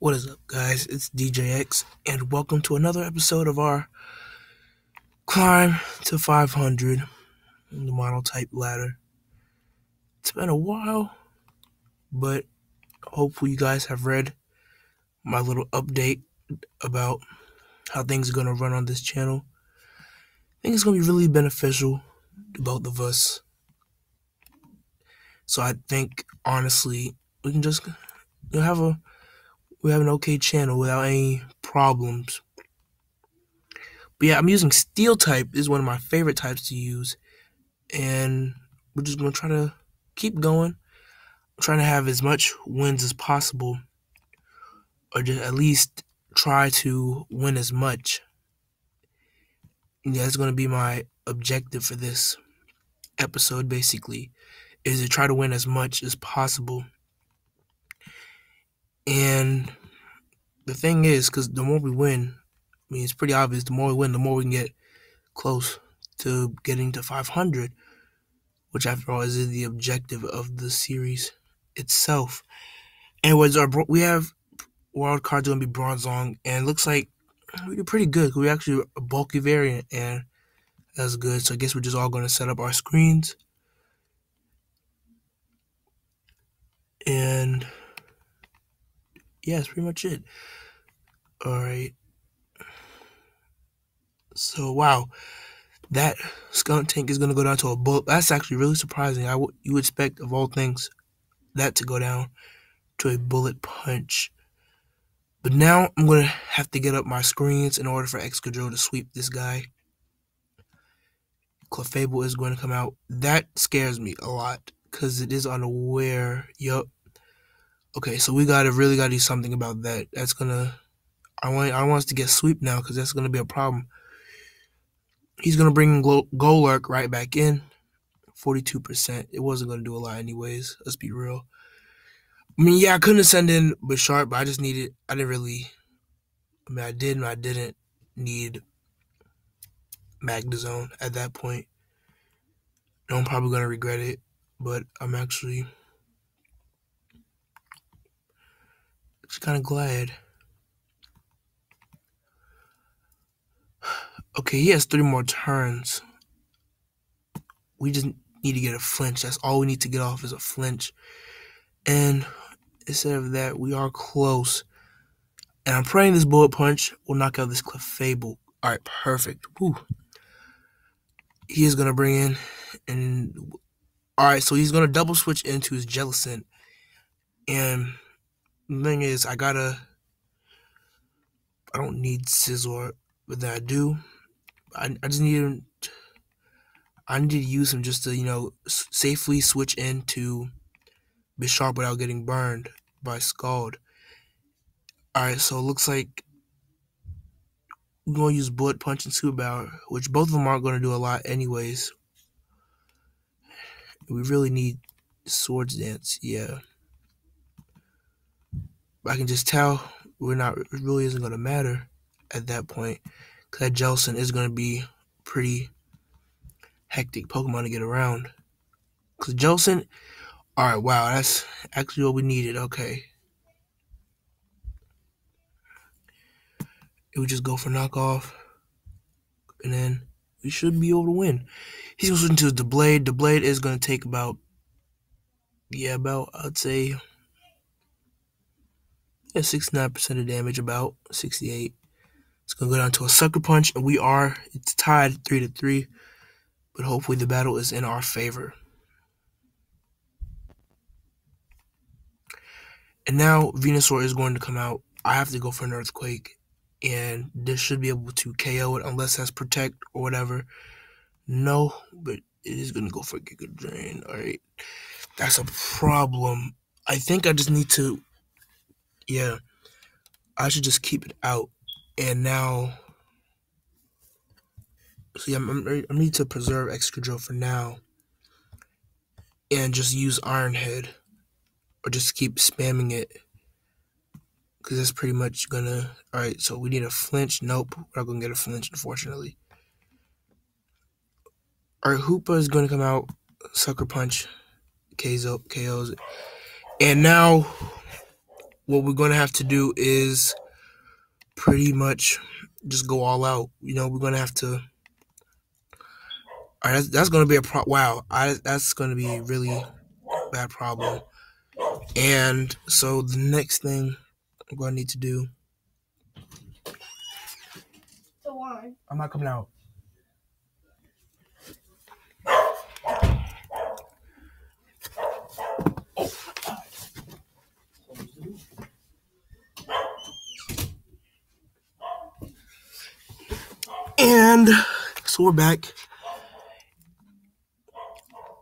What is up, guys? It's DJX, and welcome to another episode of our climb to 500 in the monotype ladder. It's been a while, but hopefully, you guys have read my little update about how things are going to run on this channel. I think it's going to be really beneficial to both of us. So I think, honestly, we can just you know, have a we have an okay channel without any problems. But yeah, I'm using steel type this is one of my favorite types to use. And we're just gonna try to keep going. I'm trying to have as much wins as possible. Or just at least try to win as much. Yeah, that's gonna be my objective for this episode basically. Is to try to win as much as possible. And the thing is, because the more we win, I mean, it's pretty obvious. The more we win, the more we can get close to getting to 500, which after all is the objective of the series itself. Anyways, our we have wild cards gonna be Bronzong, and looks like we did pretty good. We actually a bulky variant, and that's good. So I guess we're just all gonna set up our screens, and yeah, that's pretty much it. All right. So wow, that Skuntank is gonna go down to a bullet. That's actually really surprising. I would you would expect of all things that to go down to a bullet punch. But now I'm gonna have to get up my screens in order for Excadrill to sweep this guy. Clefable is going to come out. That scares me a lot because it is unaware. Yup. Okay, so we gotta really gotta do something about that. That's gonna. I want. I want us to get sweep now because that's gonna be a problem. He's gonna bring Golurk right back in. Forty-two percent. It wasn't gonna do a lot anyways. Let's be real. I mean, yeah, I couldn't send in Bisharp, but I just needed. I didn't really. I mean, I did and I didn't need Magnezone at that point. I'm probably gonna regret it, but I'm actually Just kind of glad. Okay, he has three more turns. We just need to get a flinch. That's all we need to get off is a flinch. And instead of that, we are close. And I'm praying this bullet punch will knock out this Clefable. All right, perfect. Woo. He is gonna bring in, and all right, so he's gonna double switch into his Jellicent, and thing is, I gotta. I don't need Scizor, but then I do. I, I just need I need to use him just to you know safely switch into Bisharp without getting burned by Scald. All right, so it looks like we're gonna use Bullet Punch and Super Power, which both of them aren't gonna do a lot anyways. We really need Swords Dance, yeah. I can just tell we're not. It really isn't going to matter at that point. Cause that Jellicent is going to be pretty hectic Pokemon to get around. Cause Jellicent, all right, wow, that's actually what we needed. Okay, it would just go for knockoff, and then we should be able to win. He's going to into the blade. The blade is going to take about, yeah, about I'd say yeah, 69% of damage, about 68. It's gonna go down to a sucker punch, and we are it's tied three to three, but hopefully the battle is in our favor. And now Venusaur is going to come out. I have to go for an earthquake, and this should be able to KO it unless it has protect or whatever. No, but it is gonna go for a Giga Drain. Alright. That's a problem. I think I just need to yeah, I should just keep it out. And now, see, I'm, I'm, I need to preserve Excadrill for now, and just use Iron Head, or just keep spamming it, because that's pretty much gonna. All right, so we need a flinch. Nope, we're not gonna get a flinch, unfortunately. All right, Hoopa is gonna come out, Sucker Punch, KOs, KOs, and now what we're going to have to do is pretty much just go all out. You know, we're going to have to. All right, that's, that's going to be a pro. Wow, I, that's going to be a really bad problem. And so the next thing I'm going to need to do. The one. I'm not coming out. And so we're back.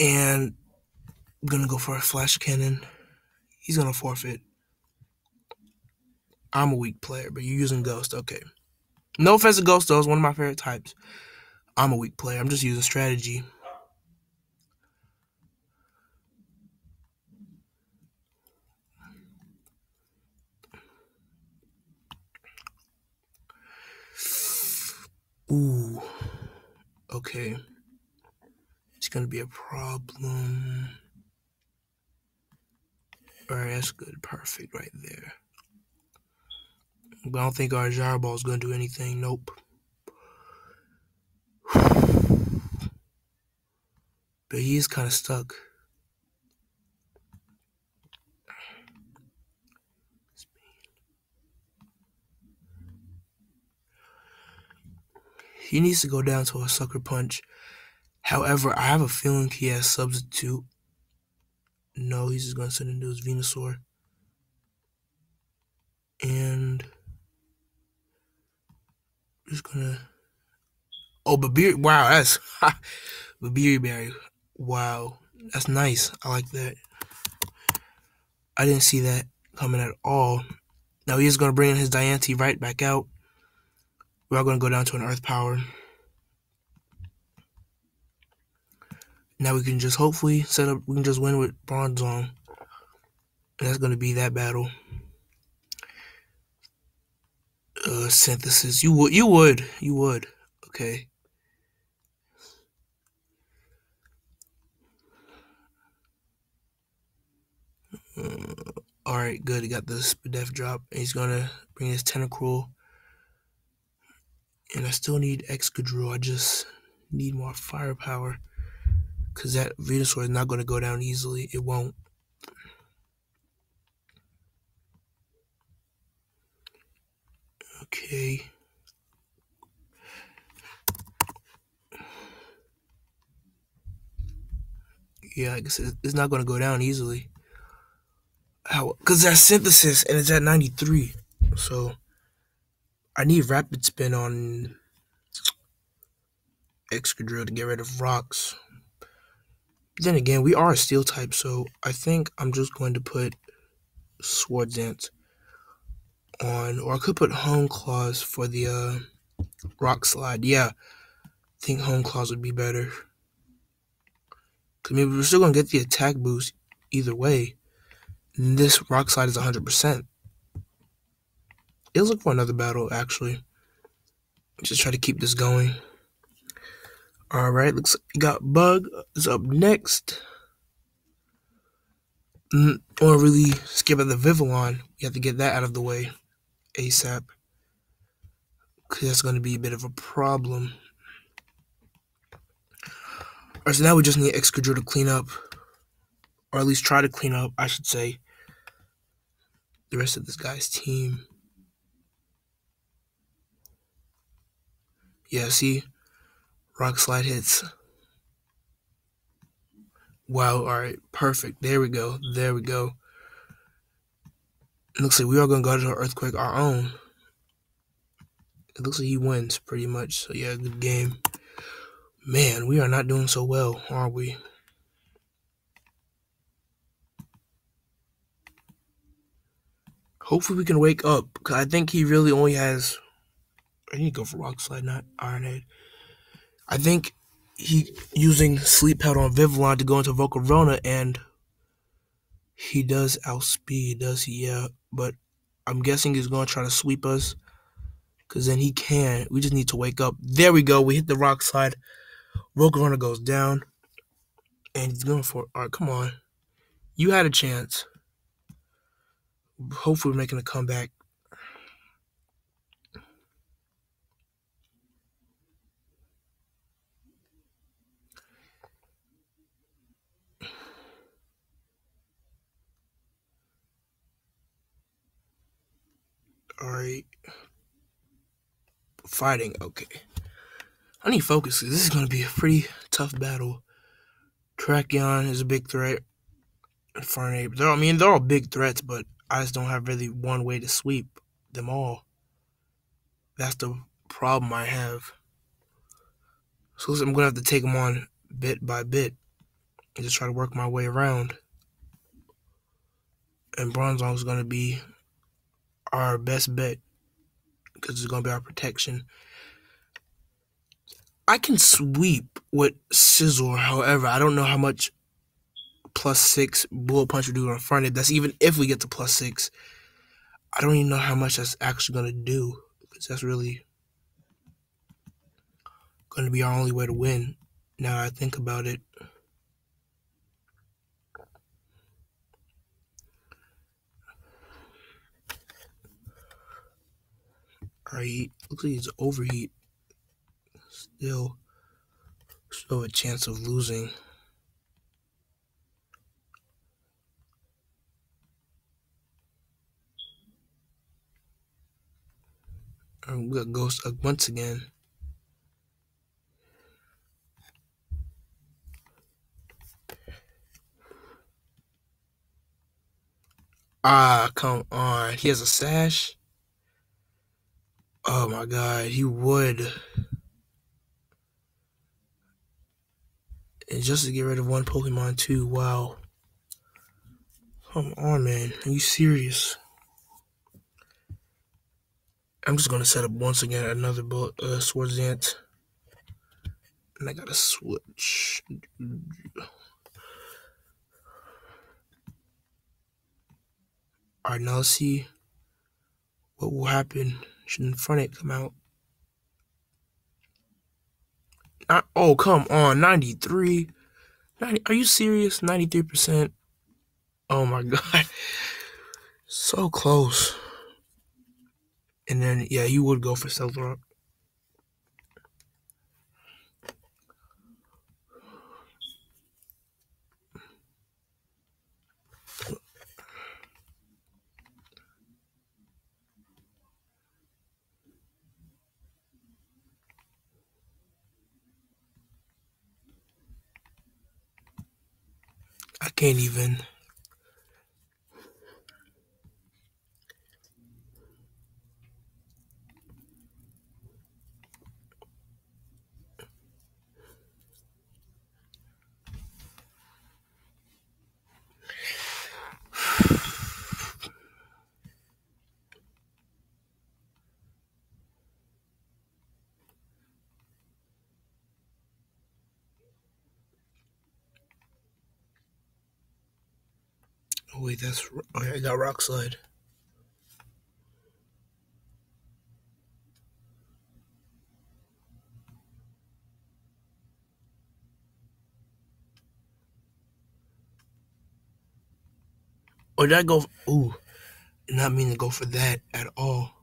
And I'm gonna go for a flash cannon. He's gonna forfeit. I'm a weak player, but you're using Ghost. Okay. No offense to Ghost, though. It's one of my favorite types. I'm a weak player. I'm just using strategy. Okay. It's gonna be a problem. Alright, that's good. Perfect right there. But I don't think our gyro ball is gonna do anything. Nope. But he is kind of stuck. He needs to go down to a sucker punch. However, I have a feeling he has substitute. No, he's just going to send into his Venusaur. And just gonna. Oh, Babiri. Wow, that's Babiri Berry. Wow, that's nice. I like that. I didn't see that coming at all. Now he is gonna bring in his Diancie right back out. We are gonna go down to an Earth Power. Now we can just hopefully set up. We can just win with Bronzong. And that's gonna be that battle. Uh, synthesis. You would. You would. You would. Okay. Uh, all right, good. He got the Spadef drop. He's gonna bring his Tentacruel. And I still need Excadrill. I just need more firepower. Because that Venusaur is not going to go down easily. It won't. Okay. Yeah, I it's not going to go down easily. How? Because that synthesis and it's at 93. So I need rapid spin on Excadrill to get rid of rocks. Then again, we are a steel type, so I think I'm just going to put Swords Dance on, or I could put Hone Claws for the uh, Rock Slide. Yeah, I think Hone Claws would be better. Because maybe we're still going to get the attack boost either way. And this Rock Slide is 100%. Let's look for another battle, actually. Just try to keep this going. All right, looks like got Bug is up next. Mm, or really skip at the Vivillon. We have to get that out of the way ASAP. Because that's going to be a bit of a problem. Alright, so now we just need Excadrill to clean up. Or at least try to clean up, I should say. The rest of this guy's team. Yeah, see? Rock slide hits. Wow, alright, perfect. There we go. There we go. It looks like we are going to go to an earthquake our own. It looks like he wins pretty much. So, yeah, good game. Man, we are not doing so well, are we? Hopefully, we can wake up. Because I think he really only has. I need to go for Rock Slide, not Ironhead. I think he using Sleep Powder on Vivillon to go into Volcarona, and he does outspeed, does he? Yeah, but I'm guessing he's going to try to sweep us, because then he can. We just need to wake up. There we go. We hit the rock slide. Volcarona goes down, and he's going for. All right, come on. You had a chance. hopefully we're making a comeback. All right. Fighting. Okay. I need focus. This is going to be a pretty tough battle. Terrakion is a big threat. Infernape. They're, I mean, they're all big threats, but I just don't have really one way to sweep them all. That's the problem I have. So I'm going to have to take them on bit by bit and just try to work my way around. And Bronzong is going to be our best bet because it's going to be our protection. I can sweep with Scizor, however, I don't know how much plus six bullet punch would do in front of it. That's even if we get to plus six. I don't even know how much that's actually going to do because that's really going to be our only way to win. Now I think about it. Alright, looks like he's overheat. Still, still a chance of losing. And we got Ghost Ugg once again. Ah, come on. He has a sash. Oh my god, he would. And just to get rid of one Pokemon too, wow. Come on, man. Are you serious? I'm just gonna set up once again another uh, Swords Dance. And I gotta switch. Alright, now let's see what will happen should Infernape come out. Oh, come on. 93. 90, are you serious? 93%. Oh my God. So close. And then, yeah, you would go for Stealth can't even. Oh wait, that's oh, I got rock slide. Or did I go? Ooh, did not mean to go for that at all.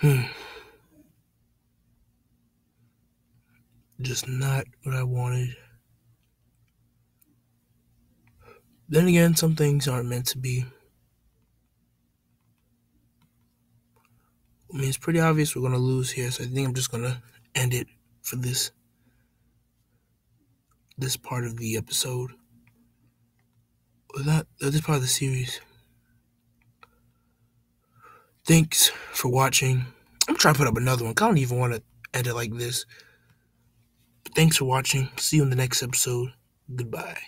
Hmm. Just not what I wanted. Then again, some things aren't meant to be. I mean, it's pretty obvious we're gonna lose here, so I think I'm just gonna end it for this this part of the episode. or That this part of the series. Thanks for watching. I'm trying to put up another one. I don't even want to edit like this. But thanks for watching. See you in the next episode. Goodbye.